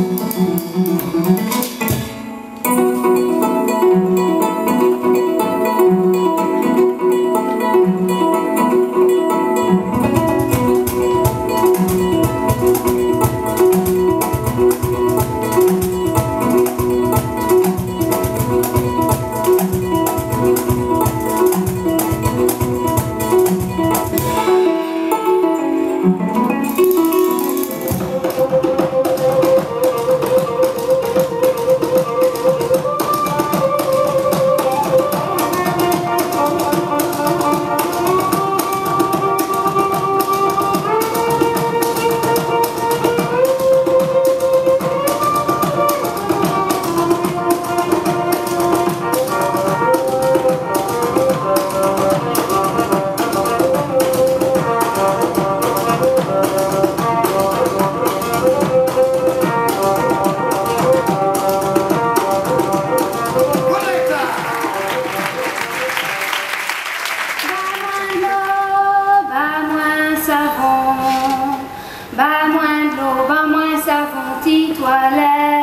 Música toilette.